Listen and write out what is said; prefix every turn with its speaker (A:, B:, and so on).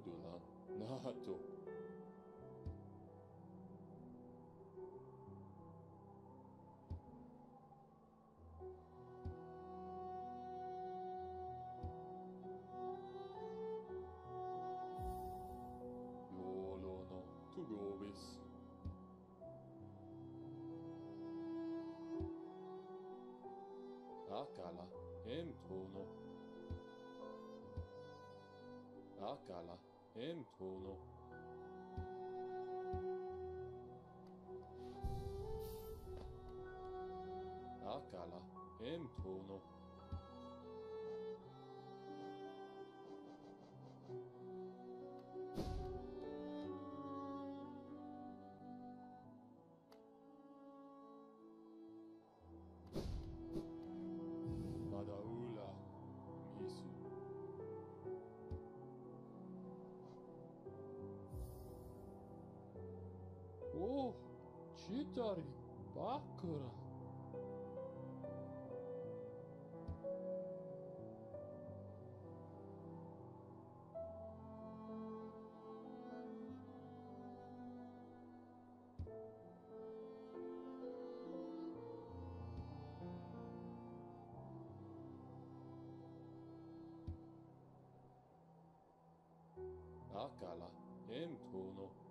A: どな、なぁと。養老から遠方の「だから遠方の」一人枕だから、遠方の